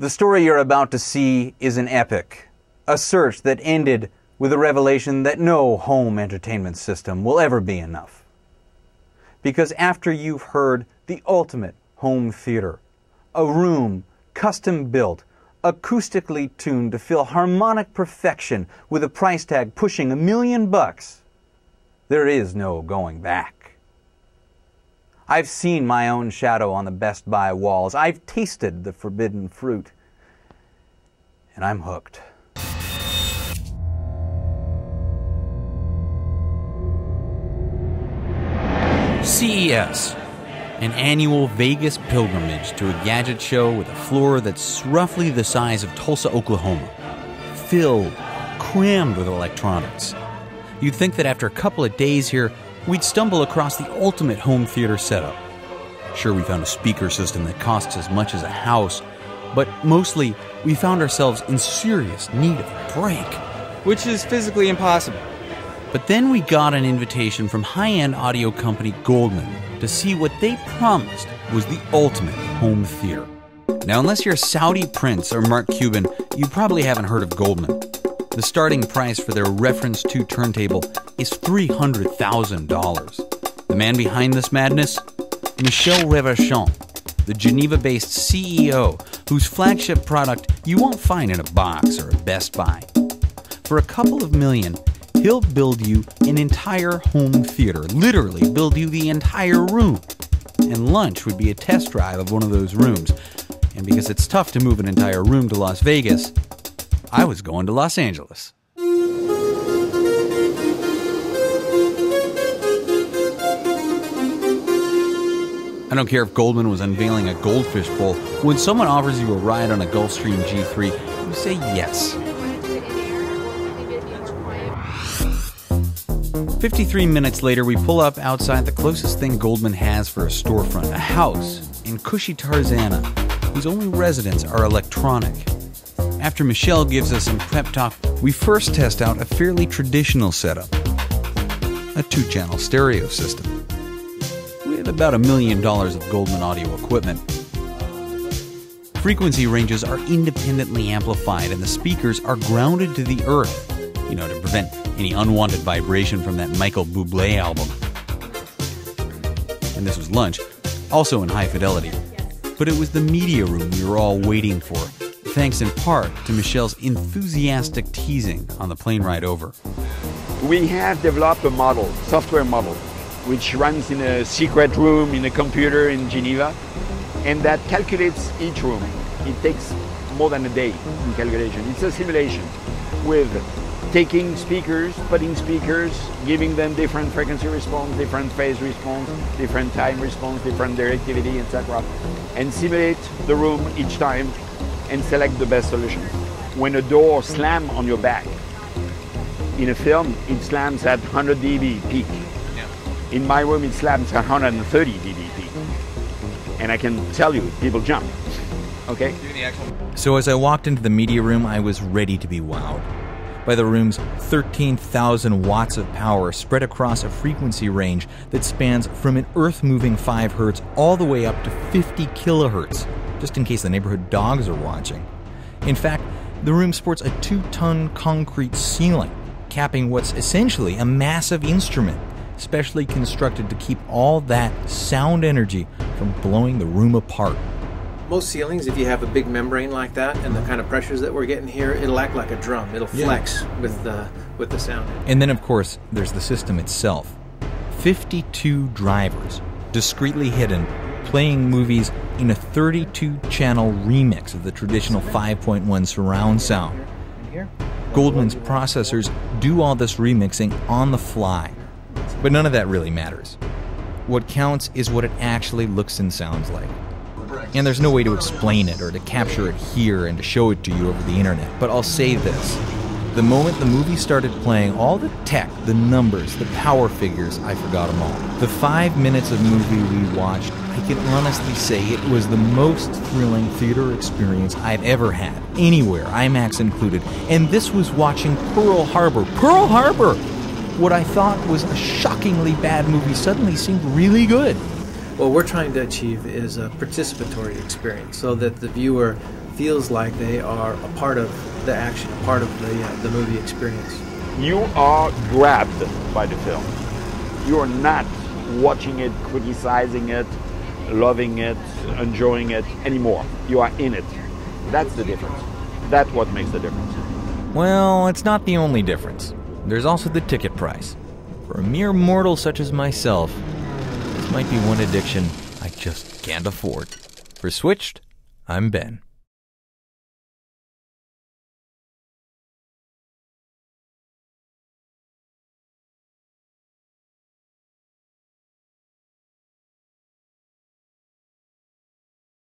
The story you're about to see is an epic, a search that ended with a revelation that no home entertainment system will ever be enough. Because after you've heard the ultimate home theater, a room custom built, acoustically tuned to feel harmonic perfection with a price tag pushing a million bucks, there is no going back. I've seen my own shadow on the Best Buy walls. I've tasted the forbidden fruit. And I'm hooked. CES, an annual Vegas pilgrimage to a gadget show with a floor that's roughly the size of Tulsa, Oklahoma, filled, crammed with electronics. You'd think that after a couple of days here, we'd stumble across the ultimate home theater setup. Sure, we found a speaker system that costs as much as a house, but mostly we found ourselves in serious need of a break. Which is physically impossible. But then we got an invitation from high end audio company Goldmund to see what they promised was the ultimate home theater. Now, unless you're a Saudi Prince or Mark Cuban, you probably haven't heard of Goldmund. The starting price for their Reference 2 turntable is $300,000. The man behind this madness? Michel Reverchon, the Geneva based CEO whose flagship product you won't find in a box or a Best Buy. For a couple of million, he'll build you an entire home theater, literally, build you the entire room. And lunch would be a test drive of one of those rooms. And because it's tough to move an entire room to Las Vegas, I was going to Los Angeles. I don't care if Goldmund was unveiling a goldfish bowl. When someone offers you a ride on a Gulfstream G3, you say yes. 53 minutes later, we pull up outside the closest thing Goldmund has for a storefront a house in cushy Tarzana, whose only residents are electronic. After Michel gives us some prep talk, we first test out a fairly traditional setup a two channel stereo system. With about a million dollars of Goldmund audio equipment. Frequency ranges are independently amplified and the speakers are grounded to the earth, you know, to prevent any unwanted vibration from that Michael Bublé album. And this was lunch, also in high fidelity. But it was the media room we were all waiting for, thanks in part to Michel's enthusiastic teasing on the plane ride over. We have developed a model, software model, which runs in a secret room in a computer in Geneva, and that calculates each room. It takes more than a day in calculation. It's a simulation with taking speakers, putting speakers, giving them different frequency response, different phase response, different time response, different directivity, etc. And simulate the room each time and select the best solution. When a door slams on your back, in a film, it slams at 100 dB peak. In my room, it slams at 130 dB peak. And I can tell you, people jump. Okay? So as I walked into the media room, I was ready to be wowed by the room's 13,000 watts of power spread across a frequency range that spans from an earth moving 5 Hz all the way up to 50 kilohertz, just in case the neighborhood dogs are watching. In fact, the room sports a 2 ton concrete ceiling, capping what's essentially a massive instrument, specially constructed to keep all that sound energy from blowing the room apart most ceilings, if you have a big membrane like that and the kind of pressures that we're getting here, it'll act like a drum. It'll flex yeah. with the with the sound. And then, of course, there's the system itself. 52 drivers, discreetly hidden, playing movies in a 32-channel remix of the traditional 5.1 surround sound. Goldmund's processors do all this remixing on the fly. But none of that really matters. What counts is what it actually looks and sounds like and there's no way to explain it or to capture it here and to show it to you over the internet. But I'll say this. The moment the movie started playing, all the tech, the numbers, the power figures, I forgot them all. The five minutes of movie we watched, I can honestly say it was the most thrilling theater experience I've ever had, anywhere, IMAX included. And this was watching Pearl Harbor. Pearl Harbor! What I thought was a shockingly bad movie suddenly seemed really good. What we're trying to achieve is a participatory experience so that the viewer feels like they are a part of the action, a part of the uh, the movie experience. You are grabbed by the film. You are not watching it, criticizing it, loving it, enjoying it anymore. You are in it. That's the difference. That's what makes the difference. Well, it's not the only difference. There's also the ticket price. For a mere mortal such as myself, this might be one addiction I just can't afford. For Switched, I'm Ben.